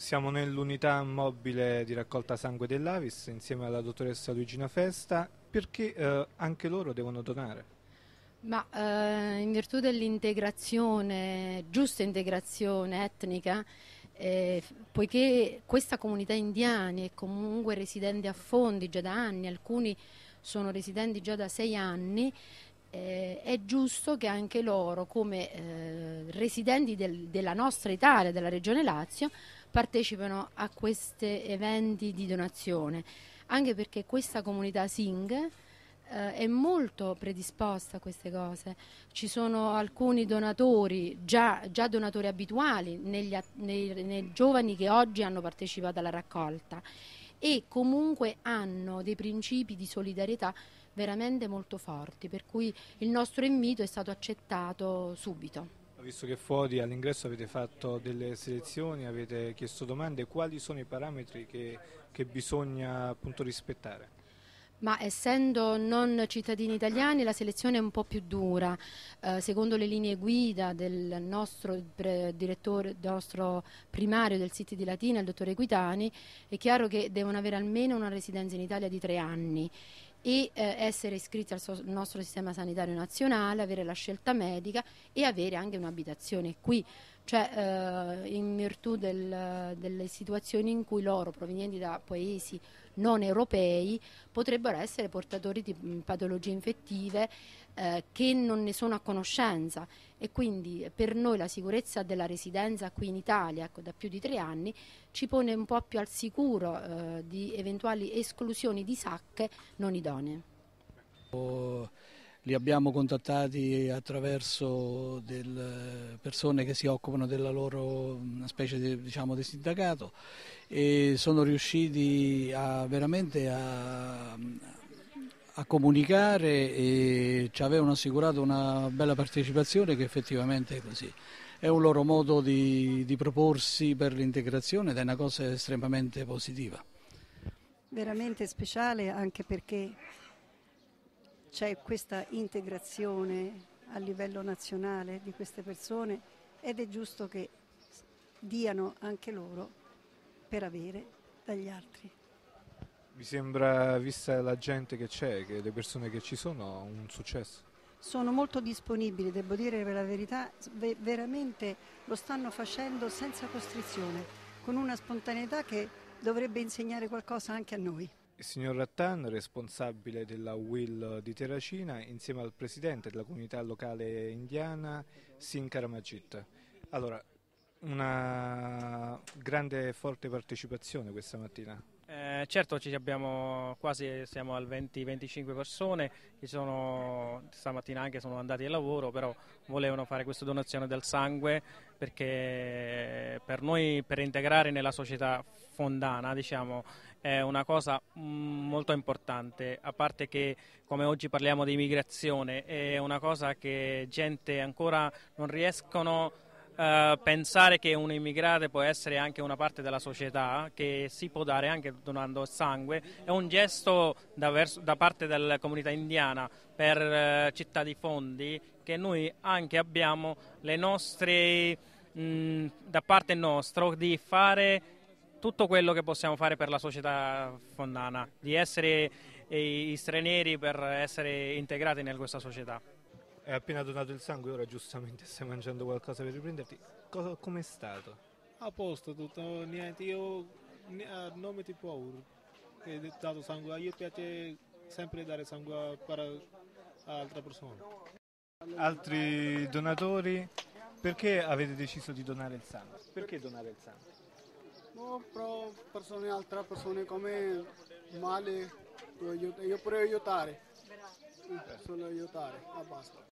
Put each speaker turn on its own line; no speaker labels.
Siamo nell'unità mobile di raccolta sangue dell'Avis insieme alla dottoressa Luigina Festa perché eh, anche loro devono donare.
Ma eh, in virtù dell'integrazione, giusta integrazione etnica, eh, poiché questa comunità indiana è comunque residente a Fondi già da anni, alcuni sono residenti già da sei anni, eh, è giusto che anche loro, come eh, residenti del, della nostra Italia, della Regione Lazio, partecipano a questi eventi di donazione, anche perché questa comunità Sing eh, è molto predisposta a queste cose. Ci sono alcuni donatori, già, già donatori abituali, negli, nei, nei giovani che oggi hanno partecipato alla raccolta e comunque hanno dei principi di solidarietà veramente molto forti, per cui il nostro invito è stato accettato subito.
Visto che fuori all'ingresso avete fatto delle selezioni, avete chiesto domande, quali sono i parametri che, che bisogna appunto rispettare?
Ma essendo non cittadini italiani la selezione è un po' più dura, eh, secondo le linee guida del nostro direttore, nostro primario del City di Latina, il dottore Guitani, è chiaro che devono avere almeno una residenza in Italia di tre anni e eh, essere iscritti al so nostro sistema sanitario nazionale, avere la scelta medica e avere anche un'abitazione qui, cioè eh, in virtù del, delle situazioni in cui loro provenienti da paesi non europei potrebbero essere portatori di patologie infettive eh, che non ne sono a conoscenza e quindi per noi la sicurezza della residenza qui in Italia ecco, da più di tre anni ci pone un po' più al sicuro eh, di eventuali esclusioni di sacche non idonee.
Li abbiamo contattati attraverso persone che si occupano della loro specie di, diciamo, di sindacato e sono riusciti a, veramente a, a comunicare e ci avevano assicurato una bella partecipazione che effettivamente è così. È un loro modo di, di proporsi per l'integrazione ed è una cosa estremamente positiva.
Veramente speciale anche perché c'è questa integrazione a livello nazionale di queste persone ed è giusto che diano anche loro per avere dagli altri.
Mi sembra, vista la gente che c'è, che le persone che ci sono, un successo.
Sono molto disponibili, devo dire per la verità, veramente lo stanno facendo senza costrizione, con una spontaneità che dovrebbe insegnare qualcosa anche a noi.
Il signor Rattan, responsabile della WIL di Terracina, insieme al presidente della comunità locale indiana, Sinkara Majid. Allora, una grande e forte partecipazione questa mattina.
Certo ci abbiamo quasi, siamo al 20-25 persone, che sono, stamattina anche sono andati al lavoro, però volevano fare questa donazione del sangue perché per noi, per integrare nella società fondana, diciamo, è una cosa mm, molto importante, a parte che come oggi parliamo di immigrazione, è una cosa che gente ancora non riescono Uh, pensare che un immigrato può essere anche una parte della società, che si può dare anche donando sangue, è un gesto da, verso, da parte della comunità indiana per uh, Città di Fondi che noi anche abbiamo le nostre, mh, mm, da parte nostra, di fare tutto quello che possiamo fare per la società fondana, di essere eh, stranieri per essere integrati in questa società.
Hai appena donato il sangue, ora giustamente stai mangiando qualcosa per riprenderti. Come è stato?
A posto, tutto, niente, io non mi ti paura che ho dato sangue, a io piace sempre dare sangue per altre persone.
Altri donatori, perché avete deciso di donare il sangue? Perché donare il sangue?
No, però persone, altre persone come male, io, io pure aiutare. Solo aiutare, basta.